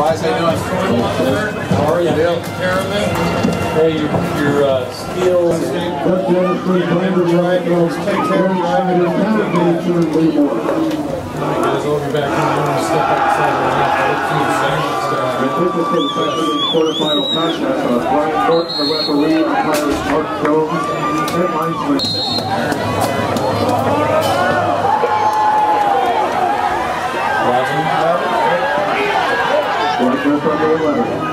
Fries, how you doing? How are you? Hey, your, your uh, steel. But Dennis Cruz Landers right now, take care of it is now getting to Lee Moore. Guys, I'll be back in the step outside I think this is the second quarterfinal contest. Brian Thornton, the referee, umpires Mark Jones, and linesman. 11.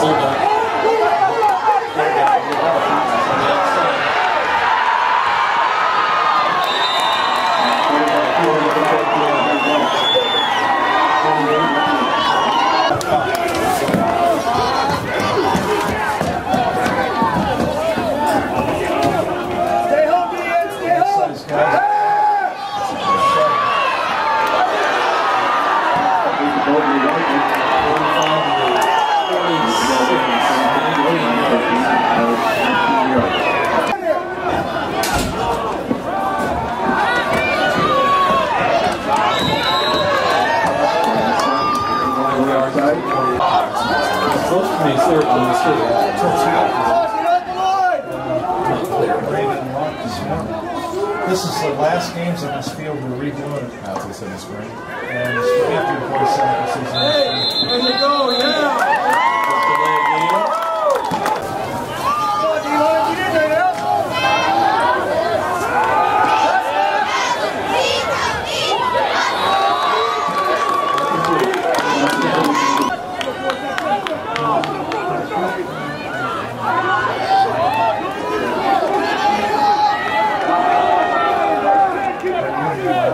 Supposed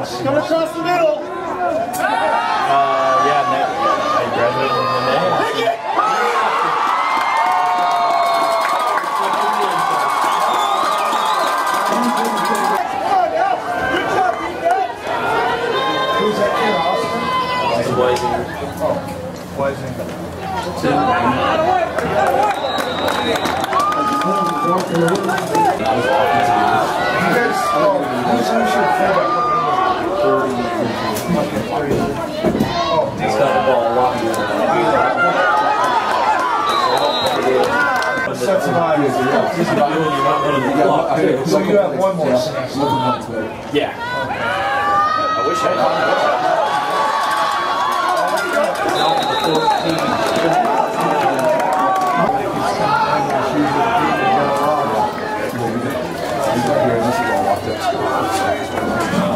Come across the middle. Uh, yeah, Nick. I graduated in the name. Weising. Oh, Weising. Out of the the way! Oh, who's your? 30. He's got the ball a lot you. So you have one more snap. Yeah. I wish I had. Down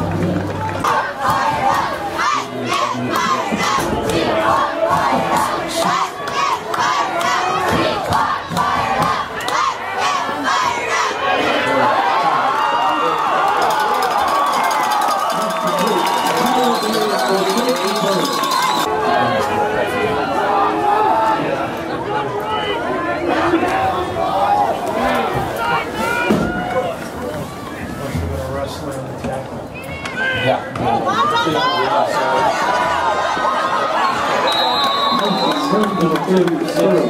Move to the 30.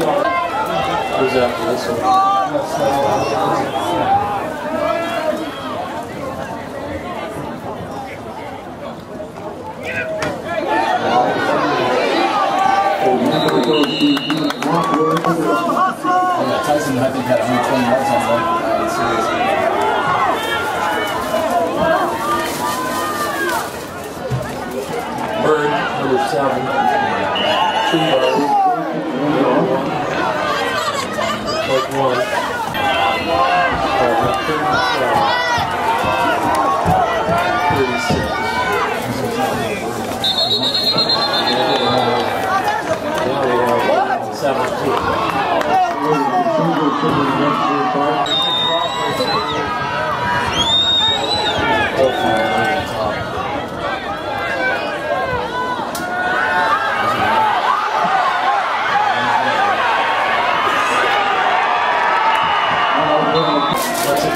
Who's after this one? Number goes to Mark Williams. Yeah, Tyson, I think, had 120 yards on that. Series. Bird, number seven. Two yards. Seventeen.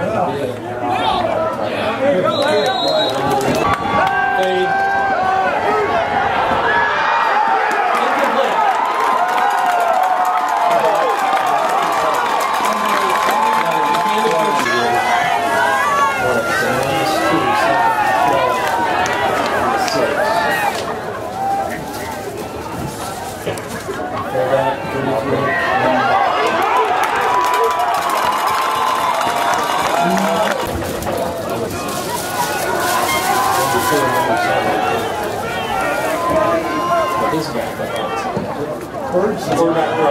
没有没有没有没有 Birds. Quarterback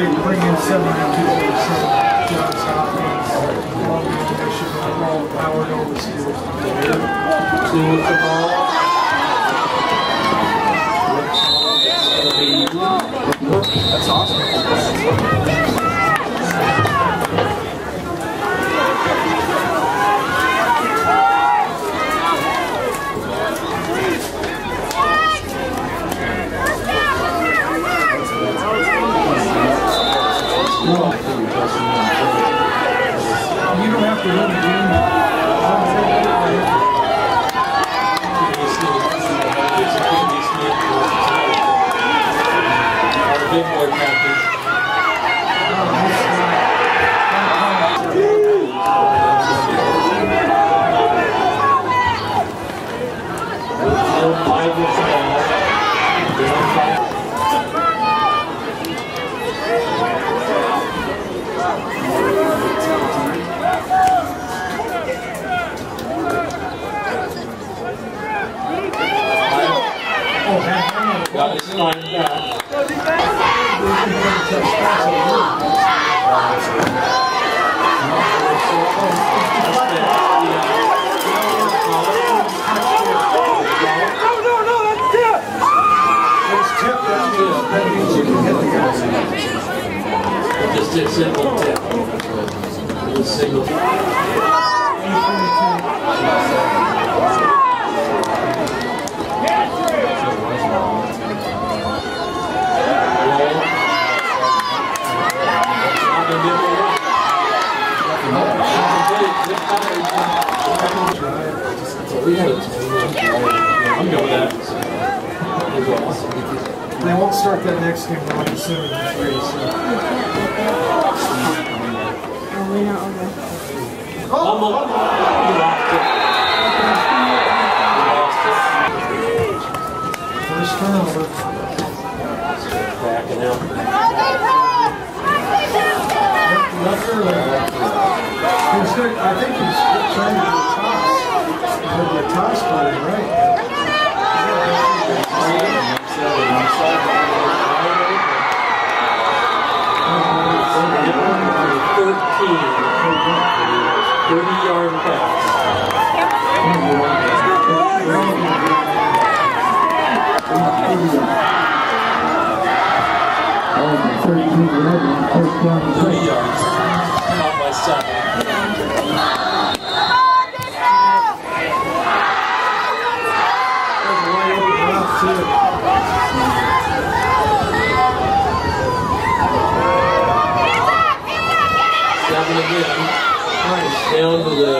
they bring in 72 Johns Hopkins, the ammunition, all powered overseas. Two with Boy package. Got can hit the guy. Just a tip. Little single. I'm good with that. They won't start that next game till like sooner than three, so. Oh, we're not over. Almost. You lost it. You lost it. First turnover. Backing out. Left early. He was good, I think he's trying to do a be a toss player, right? Thirty yard. Thirty yards. Not by seven. There's a wide open mouth, too. Seven again. Down to the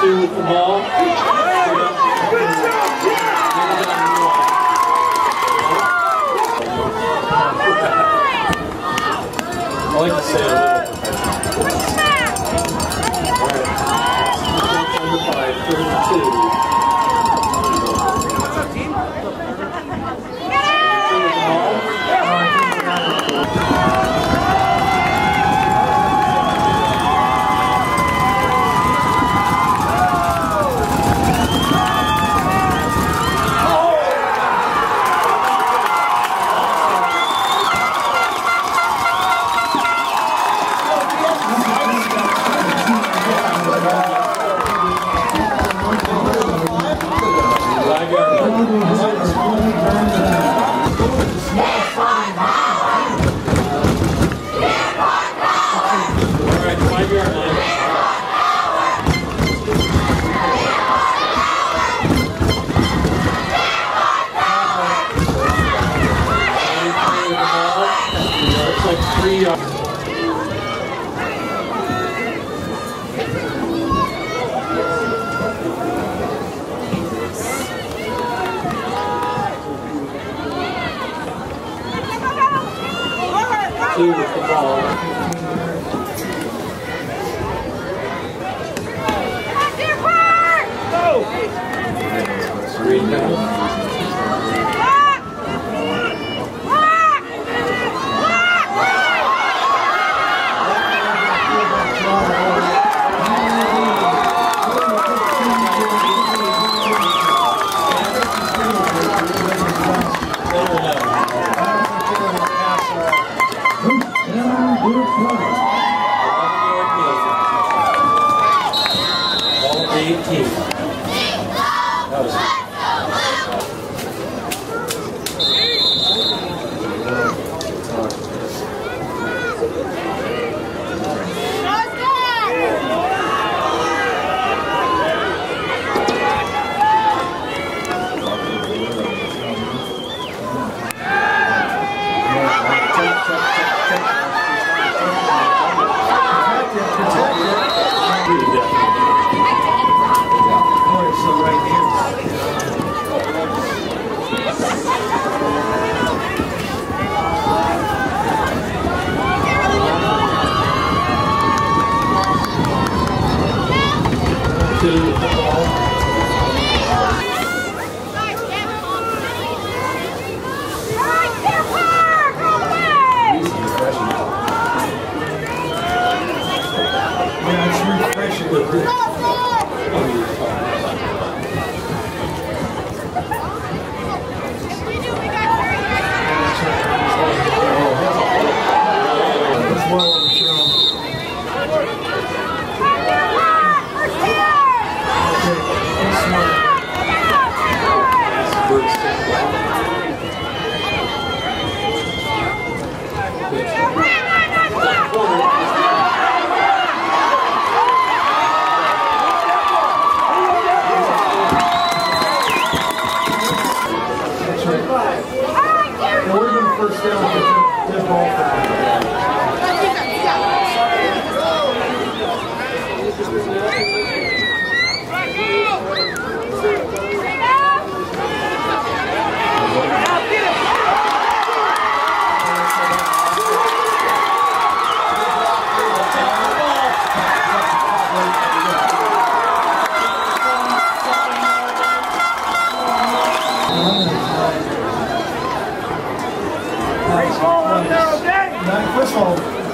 two with the ball. I like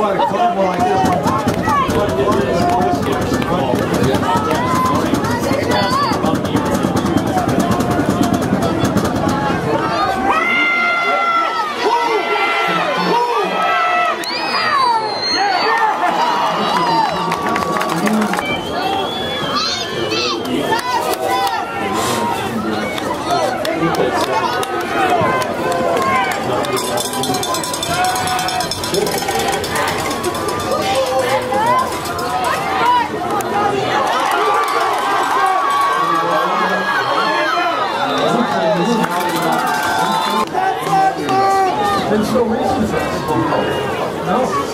come on. Been so recent. No.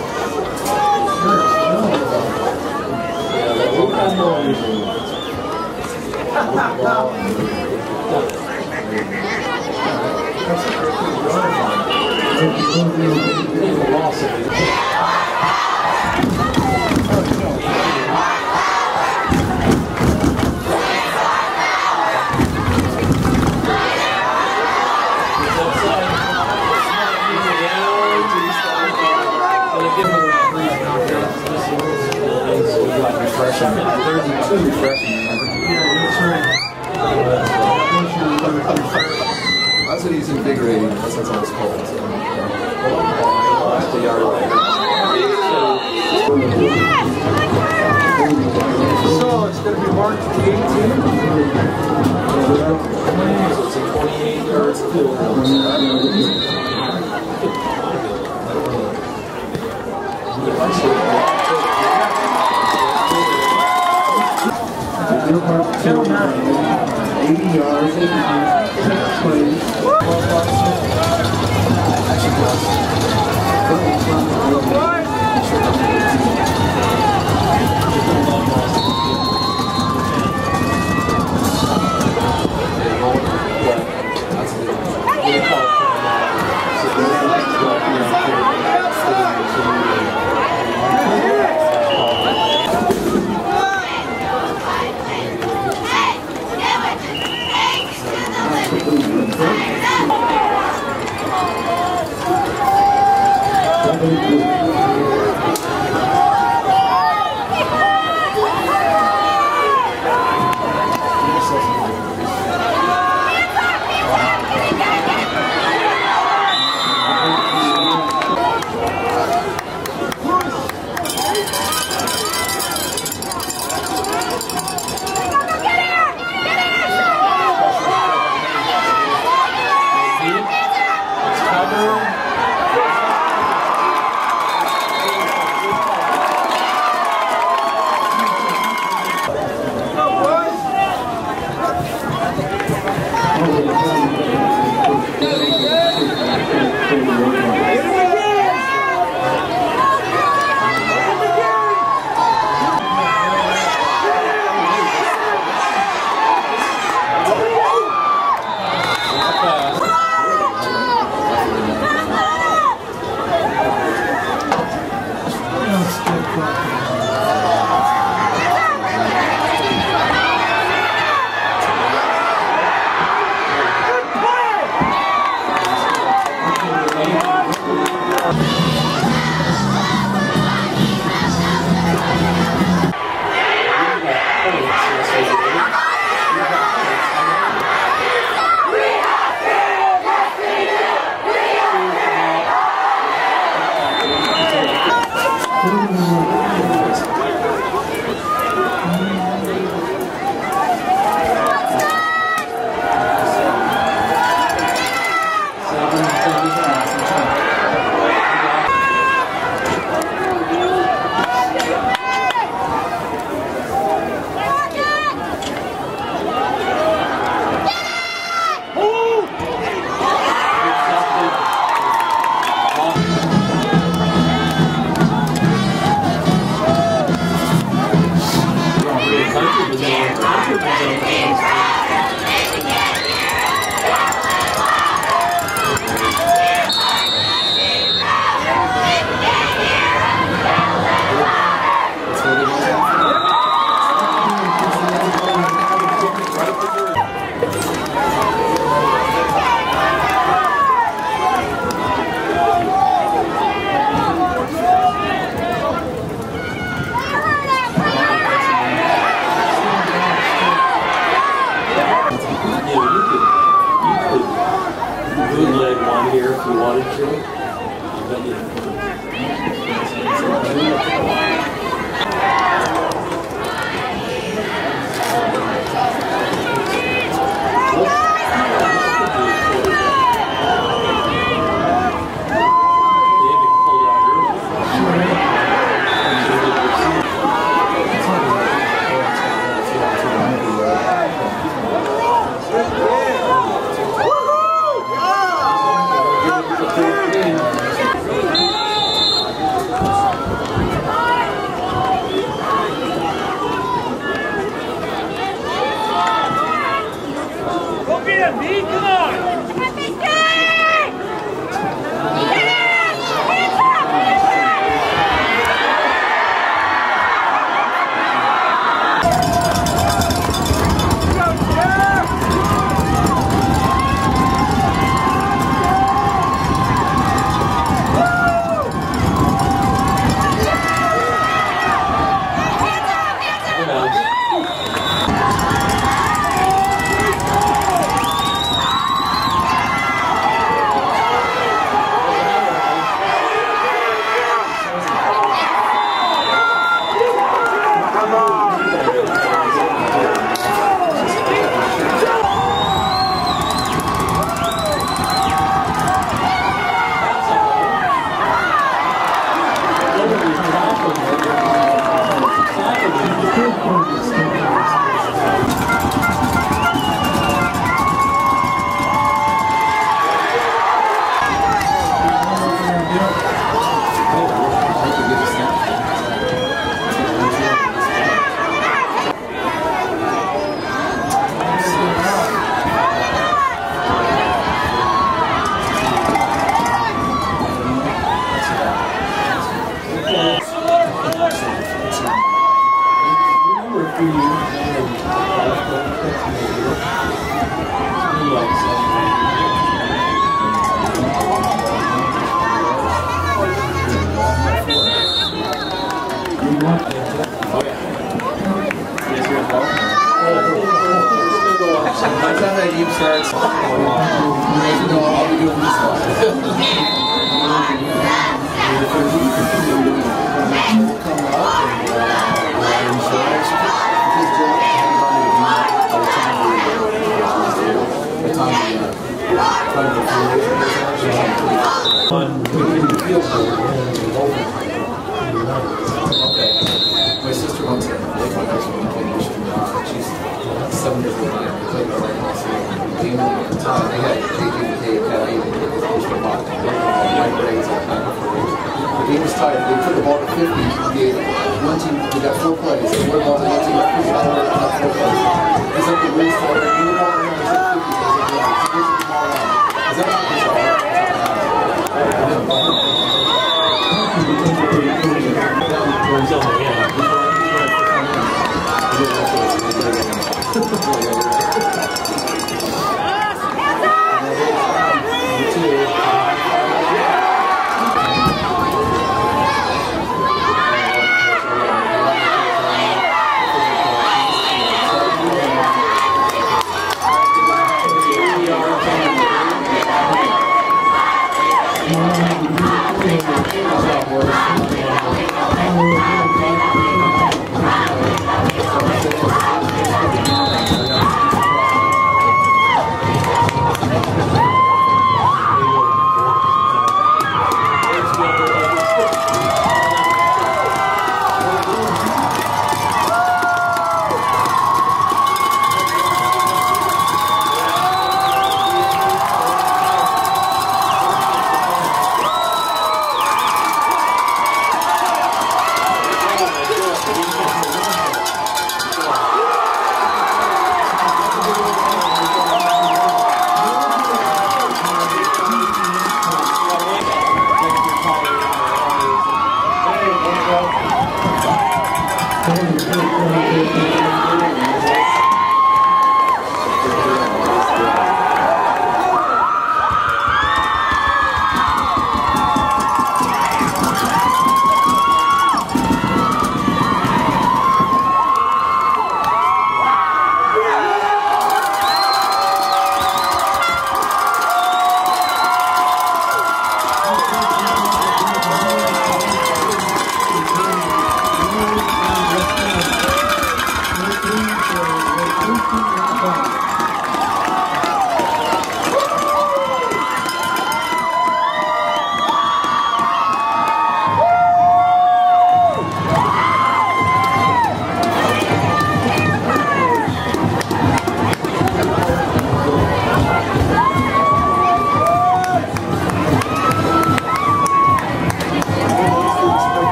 Refreshing. There's two refreshing. Yeah, that's right. Once you learn to refresh. That's what he's invigorating. That's what it's called. So. Last a yard. So it's gonna be March the 18th. So it's a 28 yards field Middleburg, Middleburg, 80 yards, 89. Ball to 50. They, one team, they got four plays. They won the ball. The other team got pushed all the way to four plays. It's like the win score. Like, you know, it's like 50. It's like, yeah, it's a good ball around. Is that not Turns out, yeah.